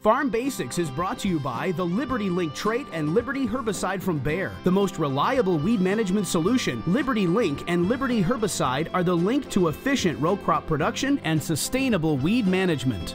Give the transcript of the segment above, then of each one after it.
Farm Basics is brought to you by the Liberty Link trait and Liberty herbicide from Bayer. The most reliable weed management solution, Liberty Link and Liberty herbicide are the link to efficient row crop production and sustainable weed management.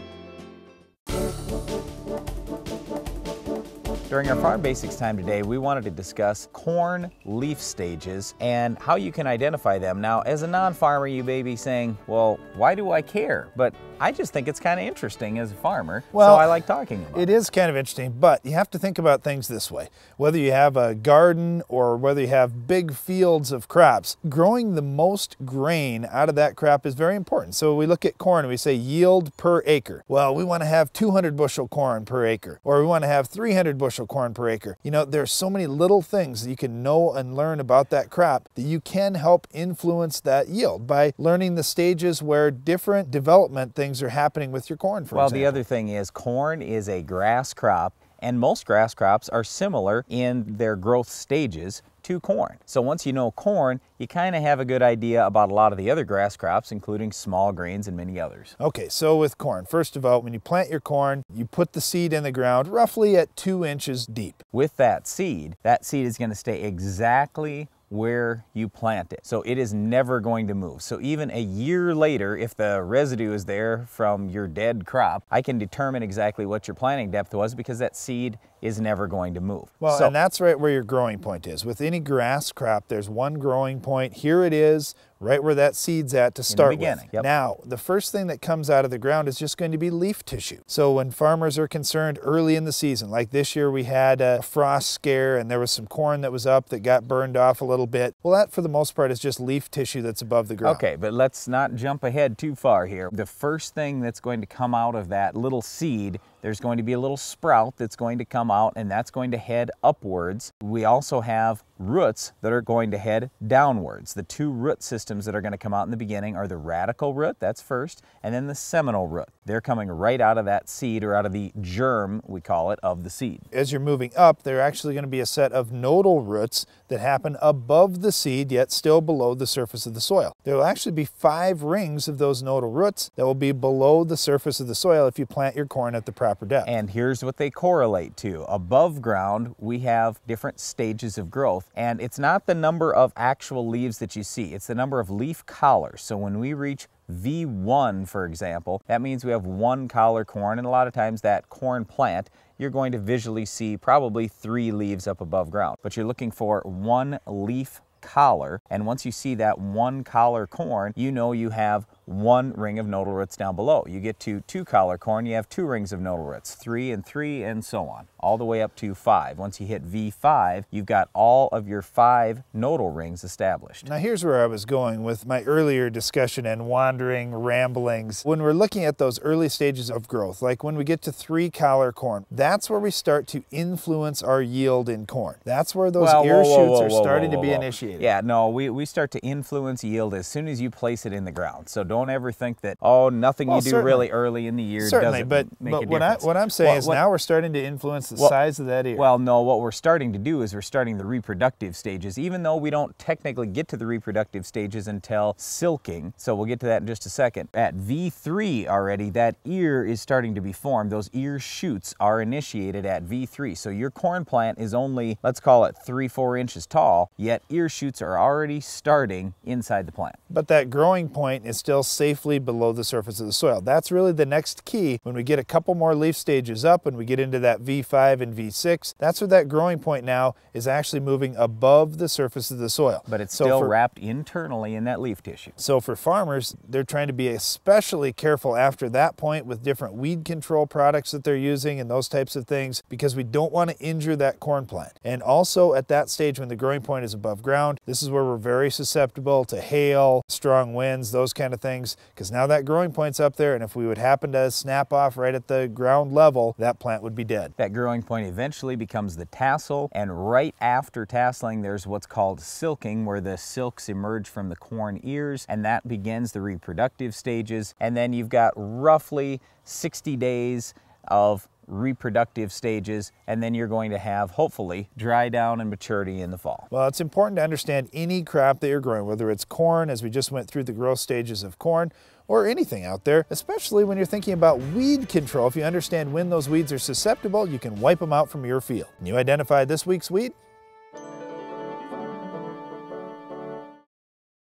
During our Farm Basics time today, we wanted to discuss corn leaf stages and how you can identify them. Now, as a non-farmer, you may be saying, well, why do I care? But I just think it's kind of interesting as a farmer, well, so I like talking about it. It is kind of interesting, but you have to think about things this way. Whether you have a garden or whether you have big fields of crops, growing the most grain out of that crop is very important. So we look at corn and we say yield per acre. Well, we want to have 200 bushel corn per acre, or we want to have 300 bushel corn per acre. You know, there's so many little things that you can know and learn about that crop that you can help influence that yield by learning the stages where different development things are happening with your corn, for well, example. the other thing is corn is a grass crop and most grass crops are similar in their growth stages to corn. So once you know corn, you kind of have a good idea about a lot of the other grass crops, including small grains and many others. Okay, so with corn, first of all, when you plant your corn, you put the seed in the ground roughly at two inches deep. With that seed, that seed is going to stay exactly where you plant it. So it is never going to move. So even a year later, if the residue is there from your dead crop, I can determine exactly what your planting depth was because that seed is never going to move. Well, so, and that's right where your growing point is. With any grass crop, there's one growing point. Here it is, right where that seed's at to start with. Yep. Now, the first thing that comes out of the ground is just going to be leaf tissue. So when farmers are concerned early in the season, like this year we had a frost scare and there was some corn that was up that got burned off a little bit. Well, that for the most part is just leaf tissue that's above the ground. Okay, but let's not jump ahead too far here. The first thing that's going to come out of that little seed there's going to be a little sprout that's going to come out and that's going to head upwards. We also have roots that are going to head downwards. The two root systems that are going to come out in the beginning are the radicle root, that's first, and then the seminal root. They're coming right out of that seed or out of the germ, we call it, of the seed. As you're moving up, there are actually going to be a set of nodal roots that happen above the seed, yet still below the surface of the soil. There will actually be five rings of those nodal roots that will be below the surface of the soil if you plant your corn at the proper depth. And here's what they correlate to. Above ground, we have different stages of growth growth. And it's not the number of actual leaves that you see, it's the number of leaf collars. So when we reach V1, for example, that means we have one collar corn, and a lot of times that corn plant you're going to visually see probably three leaves up above ground. But you're looking for one leaf collar, and once you see that one collar corn, you know you have one ring of nodal roots down below. You get to two collar corn, you have two rings of nodal roots, three and three, and so on, all the way up to five. Once you hit V5, you've got all of your five nodal rings established. Now here's where I was going with my earlier discussion and wandering ramblings. When we're looking at those early stages of growth, like when we get to three collar corn, that's where we start to influence our yield in corn. That's where those well, ear whoa, whoa, shoots whoa, are starting to be initiated. Yeah, no, we, we start to influence yield as soon as you place it in the ground. So don't ever think that, oh, nothing well, you do really early in the year certainly, doesn't but, make but a what difference. I, what I'm saying well, is what, now we're starting to influence the well, size of that ear. Well, no, what we're starting to do is we're starting the reproductive stages, even though we don't technically get to the reproductive stages until silking. So we'll get to that in just a second. At V3 already, that ear is starting to be formed. Those ear shoots are initiated at V3. So your corn plant is only, let's call it three, four inches tall, yet ear shoots are already starting inside the plant. But that growing point is still safely below the surface of the soil. That's really the next key. When we get a couple more leaf stages up, and we get into that V5 and V6, that's where that growing point now is actually moving above the surface of the soil. But it's so still for, wrapped internally in that leaf tissue. So for farmers, they're trying to be especially careful after that point with different weed control products that they're using and those types of things because we don't want to injure that corn plant. And also at that stage when the growing point is above ground, this is where we're very susceptible to hail, strong winds, those kind of things, because now that growing point's up there, and if we would happen to snap off right at the ground level, that plant would be dead. That growing point eventually becomes the tassel, and right after tasseling, there's what's called silking, where the silks emerge from the corn ears, and that begins the reproductive stages. And then you've got roughly 60 days of reproductive stages, and then you're going to have, hopefully, dry down and maturity in the fall. Well, it's important to understand any crop that you're growing, whether it's corn, as we just went through the growth stages of corn, or anything out there, especially when you're thinking about weed control. If you understand when those weeds are susceptible, you can wipe them out from your field. Can You identify this week's weed?